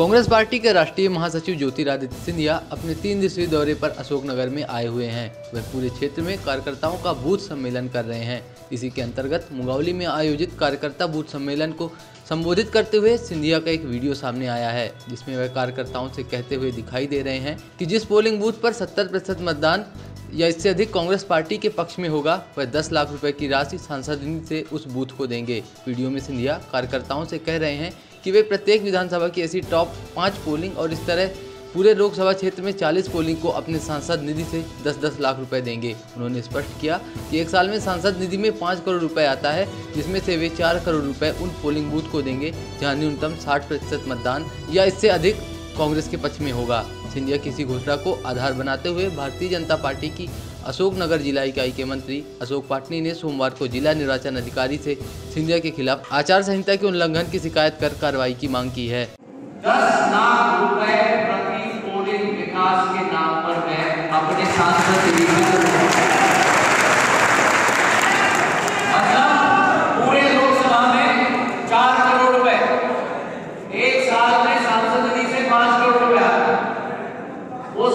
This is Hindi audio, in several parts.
कांग्रेस पार्टी के राष्ट्रीय महासचिव ज्योतिरादित्य सिंधिया अपने तीन दिवसीय दौरे पर अशोकनगर में आए हुए हैं। वह पूरे क्षेत्र में कार्यकर्ताओं का बूथ सम्मेलन कर रहे हैं। इसी के अंतर्गत मुंगावली में आयोजित कार्यकर्ता बूथ सम्मेलन को संबोधित करते हुए सिंधिया का एक वीडियो सामने आया है, जिसमें वह कार्यकर्ताओं से कहते हुए दिखाई दे रहे हैं कि जिस पोलिंग बूथ पर सत्तर प्रतिशत मतदान या इससे अधिक कांग्रेस पार्टी के पक्ष में होगा, वह 10 लाख रुपए की राशि सांसद से उस बूथ को देंगे। वीडियो में सिंधिया कार्यकर्ताओं से कह रहे हैं कि वे प्रत्येक विधानसभा की ऐसी टॉप पाँच पोलिंग और इस तरह पूरे लोकसभा क्षेत्र में 40 पोलिंग को अपने सांसद निधि से 10-10 लाख रुपए देंगे। उन्होंने स्पष्ट किया कि एक साल में सांसद निधि में 5 करोड़ रुपए आता है, जिसमें से वे 4 करोड़ रुपए उन पोलिंग बूथ को देंगे, जहाँ न्यूनतम 60 प्रतिशत मतदान या इससे अधिक कांग्रेस के पक्ष में होगा। सिंधिया किसी घोषणा को आधार बनाते हुए भारतीय जनता पार्टी की अशोकनगर जिला इकाई के मंत्री अशोक पाटनी ने सोमवार को जिला निर्वाचन अधिकारी से सिंधिया के खिलाफ आचार संहिता के उल्लंघन की शिकायत कर कार्रवाई की मांग की है। दस लाख रुपए प्रति विकास के नाम पर मैं अपने सांसद निधि से मतलब पूरे लोकसभा में चार करोड़ रुपए एक साल में सांसद निधि से पाँच करोड़ रुपए आता है उस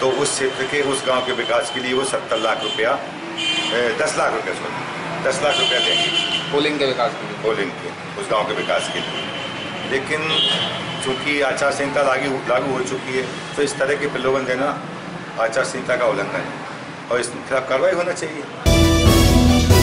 तो उस क्षेत्र के उस गाँव के विकास के लिए वो 70 लाख रुपया दस लाख रुपया सॉरी दस लाख रुपया देंगे। पोलिंग के विकास के लिए। पोलिंग के उस गाँव के विकास के लिए। लेकिन चूँकि आचार संहिता लागू लागू हो चुकी है तो इस तरह के प्रलोभन देना आचार संहिता का उल्लंघन है और इस खिलाफ कार्रवाई होना चाहिए।